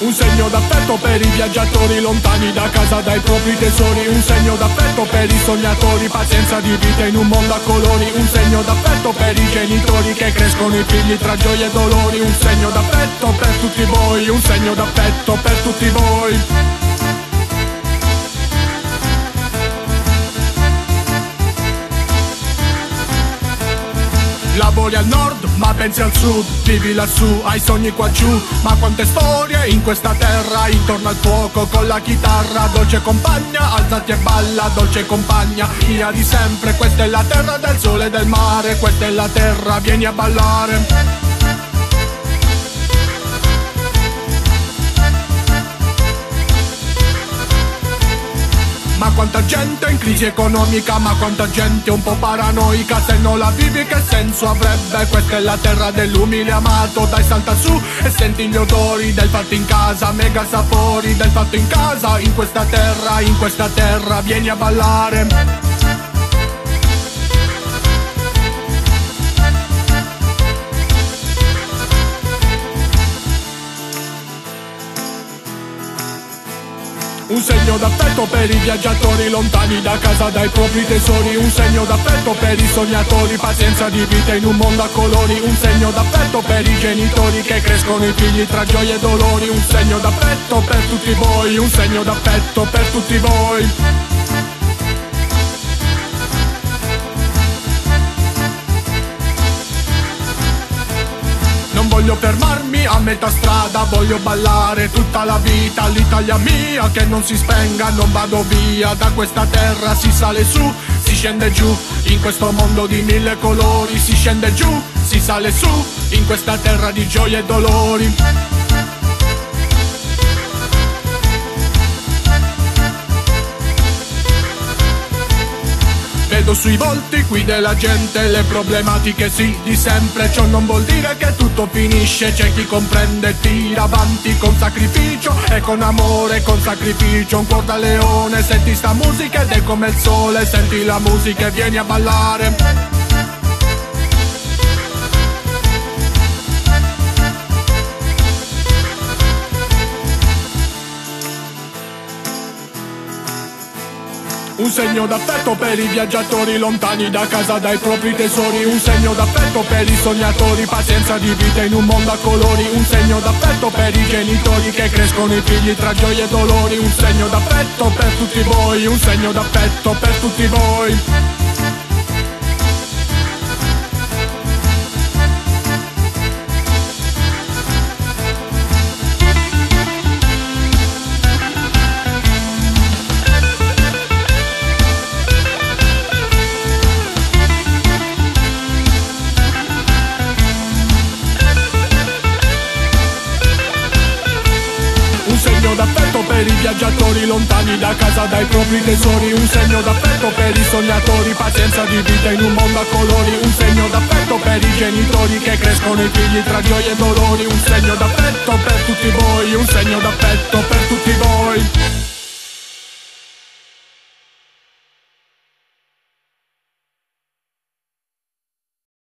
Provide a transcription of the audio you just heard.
Un segno d'affetto per i viaggiatori lontani da casa dai propri tesori. Un segno d'affetto per i sognatori, pazienza di vita in un mondo a colori. Un segno d'affetto per i genitori che crescono i figli tra gioie e dolori. Un segno d'affetto per tutti voi, un segno d'affetto per tutti voi Lavori al nord ma pensi al sud Vivi lassù, hai sogni qua giù. Ma quante storie in questa terra Intorno al fuoco con la chitarra Dolce compagna, alzati e balla Dolce compagna, mia di sempre Questa è la terra del sole e del mare Questa è la terra, vieni a ballare quanta gente in crisi economica Ma quanta gente un po' paranoica. Se non la vivi che senso avrebbe? Questa è la terra dell'umile amato. Dai salta su e senti gli odori Del fatto in casa, mega sapori Del fatto in casa, in questa terra In questa terra vieni a ballare Un segno d'affetto per i viaggiatori lontani da casa dai propri tesori. Un segno d'affetto per i sognatori, pazienza di vita in un mondo a colori. Un segno d'affetto per i genitori che crescono i figli tra gioie e dolori. Un segno d'affetto per tutti voi, un segno d'affetto per tutti voi. Voglio fermarmi a metà strada, voglio ballare tutta la vita, l'Italia mia che non si spenga, non vado via. Da questa terra, si sale su, si scende giù, in questo mondo di mille colori, si scende giù, si sale su, in questa terra di gioie e dolori. Sui volti qui della gente le problematiche sì di sempre. Ciò non vuol dire che tutto finisce C'è chi comprende e tira avanti con sacrificio E con amore con sacrificio. Un cuor da leone Senti sta musica ed è come il sole Senti la musica e vieni a ballare Un segno d'affetto per i viaggiatori lontani da casa dai propri tesori. Un segno d'affetto per i sognatori, pazienza di vita in un mondo a colori. Un segno d'affetto per i genitori che crescono i figli tra gioie e dolori. Un segno d'affetto per tutti voi, un segno d'affetto per tutti voi per i viaggiatori lontani da casa dai propri tesori. Un segno d'affetto per i sognatori, pazienza di vita in un mondo a colori. Un segno d'affetto per i genitori che crescono i figli tra gioie e dolori. Un segno d'affetto per tutti voi, un segno d'affetto per tutti voi